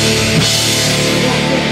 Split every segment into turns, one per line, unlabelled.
Música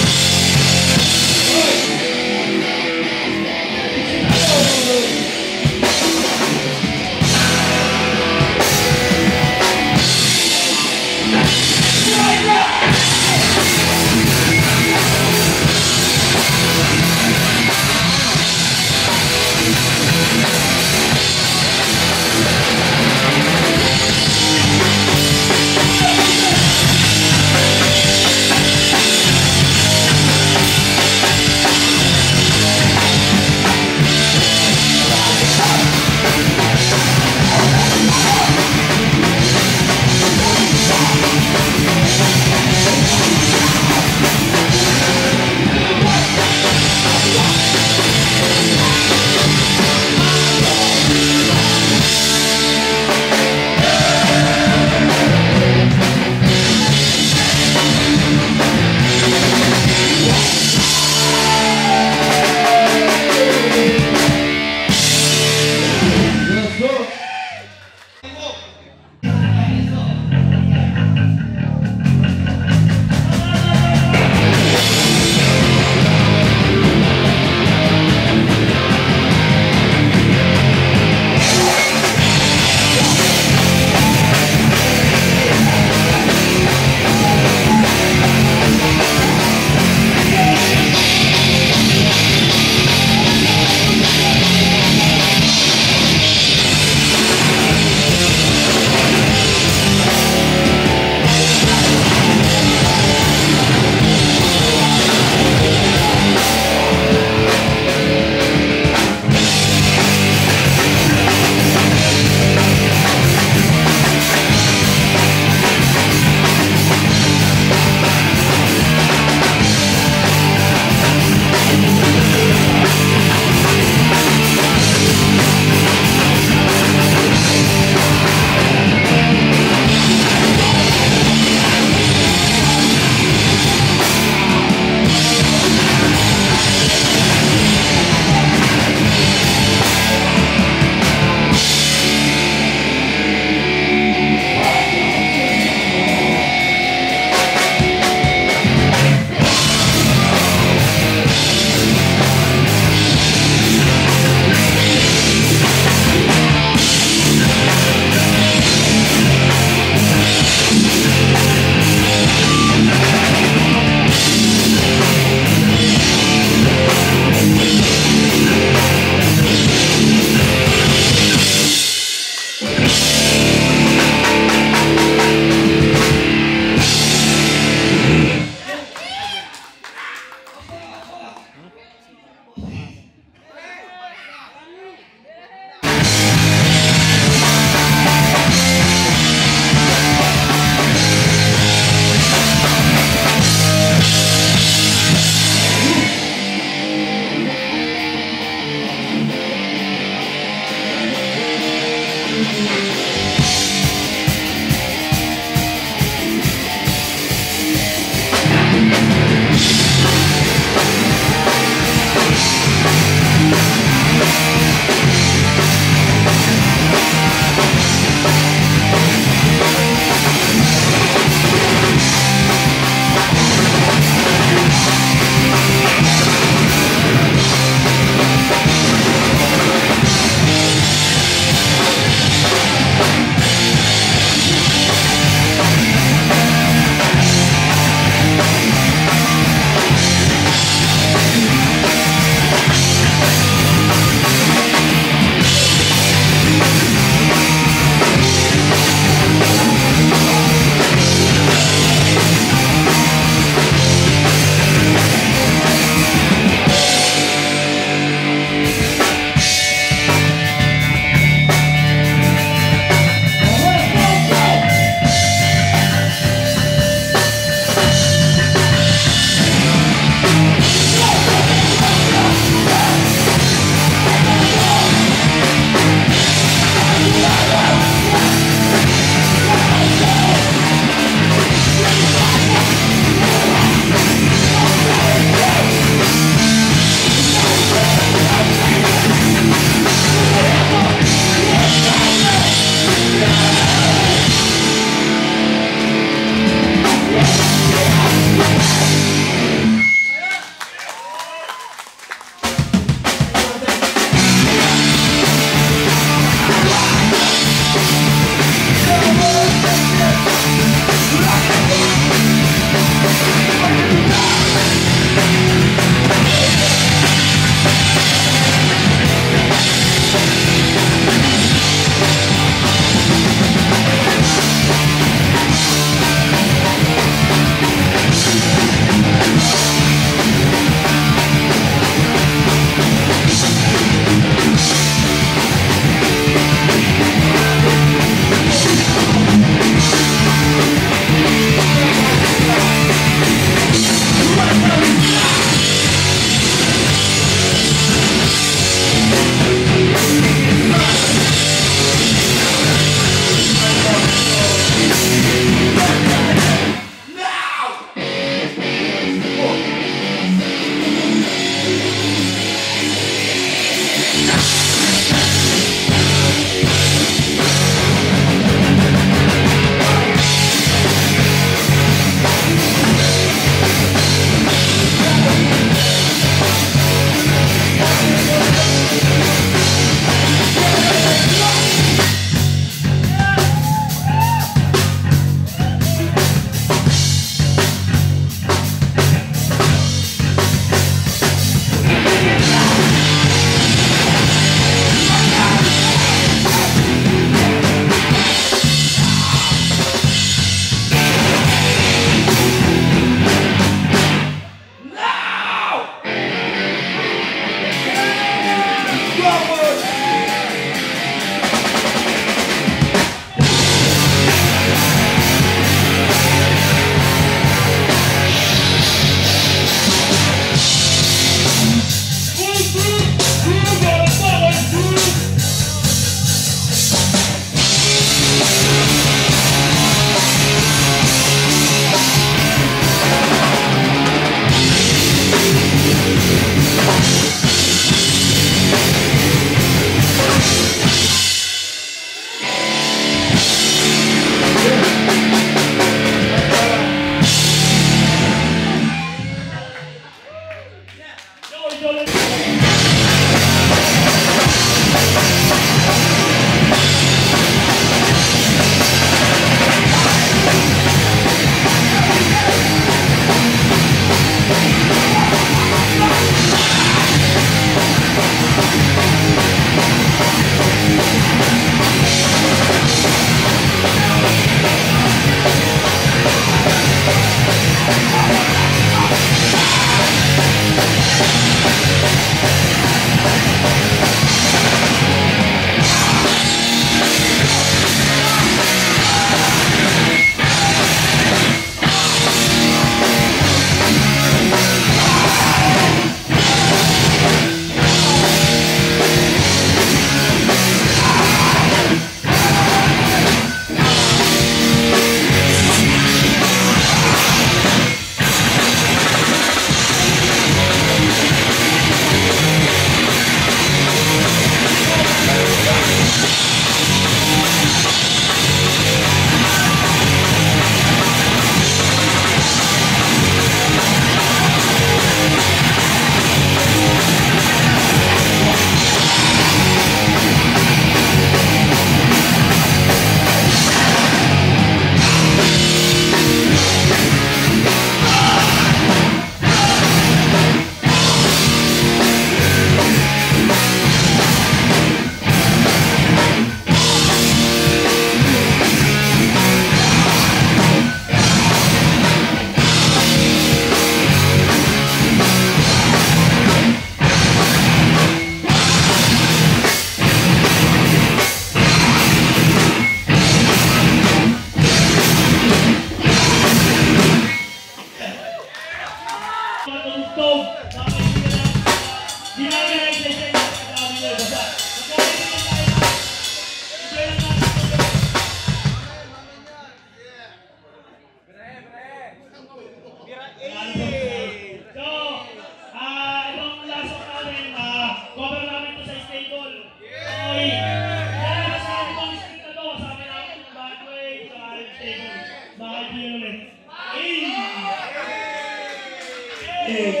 Yeah.